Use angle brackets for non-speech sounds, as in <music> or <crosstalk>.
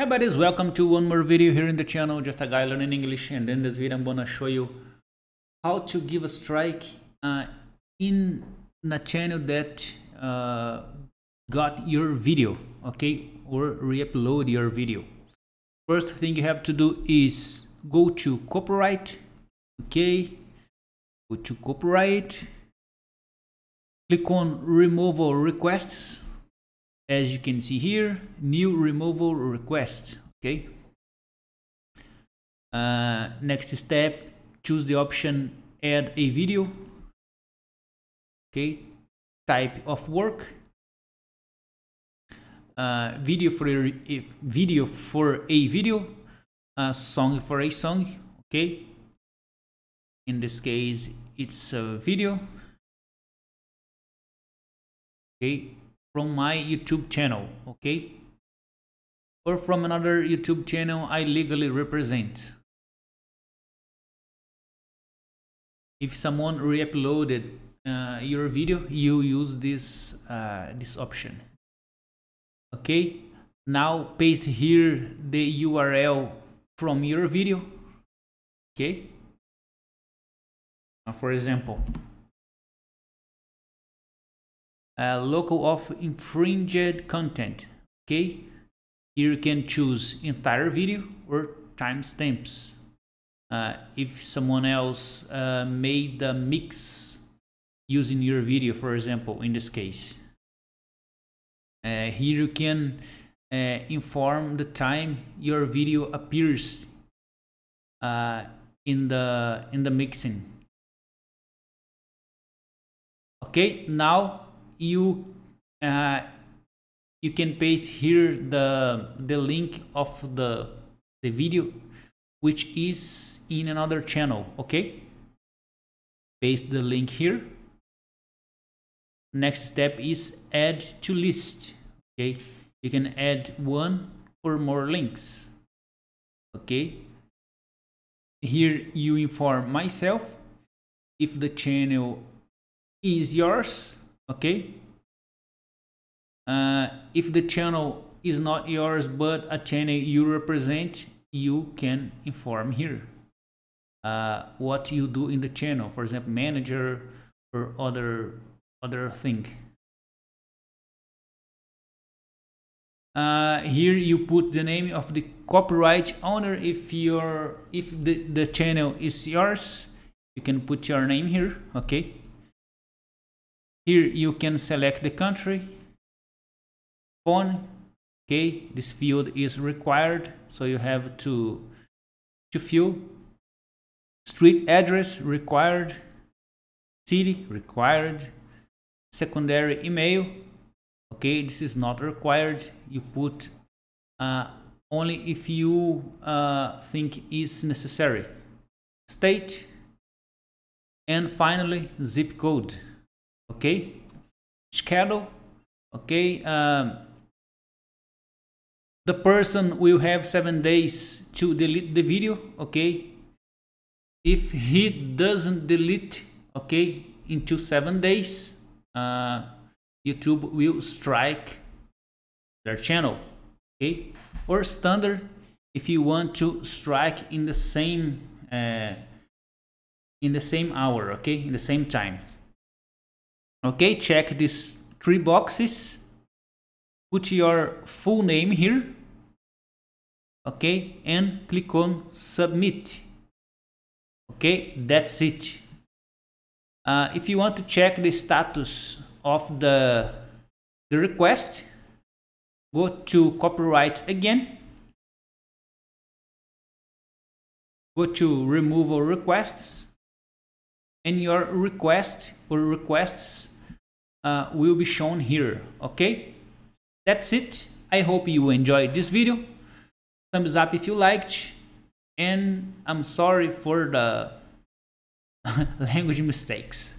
Hi buddies, welcome to one more video here in the channel, just a guy learning English and in this video I'm gonna show you how to give a strike uh, in a channel that uh, got your video, okay, or re-upload your video. First thing you have to do is go to copyright, okay, go to copyright, click on removal requests as you can see here new removal request okay? Uh, next step choose the option add a video okay? Type of work. Uh, video for a video for a video uh, song for a song okay? In this case it's a video. Okay from my YouTube channel, okay? Or from another YouTube channel I legally represent. If someone re-uploaded uh, your video, you use this, uh, this option. Okay, now paste here the URL from your video. Okay, now for example, uh, local of infringed content okay? Here you can choose entire video or timestamps. Uh, if someone else uh, made the mix using your video for example in this case. Uh, here you can uh, inform the time your video appears uh, in the in the mixing. Okay now you uh, you can paste here the the link of the the video which is in another channel okay? Paste the link here. Next step is add to list okay? You can add one or more links okay? Here you inform myself if the channel is yours okay uh, if the channel is not yours but a channel you represent you can inform here. Uh, what you do in the channel for example manager or other other thing. Uh, here you put the name of the copyright owner. If your if the, the channel is yours you can put your name here. Okay here you can select the country. Phone. Okay this field is required so you have to to fill. Street address required. City required. Secondary email. Okay this is not required. You put uh, only if you uh, think is necessary. State. And finally zip code okay schedule okay um, the person will have seven days to delete the video okay if he doesn't delete okay into seven days uh, youtube will strike their channel okay or standard if you want to strike in the same uh, in the same hour okay in the same time okay check these three boxes. Put your full name here. Okay and click on submit. Okay that's it. Uh, if you want to check the status of the the request go to copyright again. Go to removal requests and your request or requests uh, will be shown here okay? That's it. I hope you enjoyed this video. Thumbs up if you liked. And i'm sorry for the <laughs> language mistakes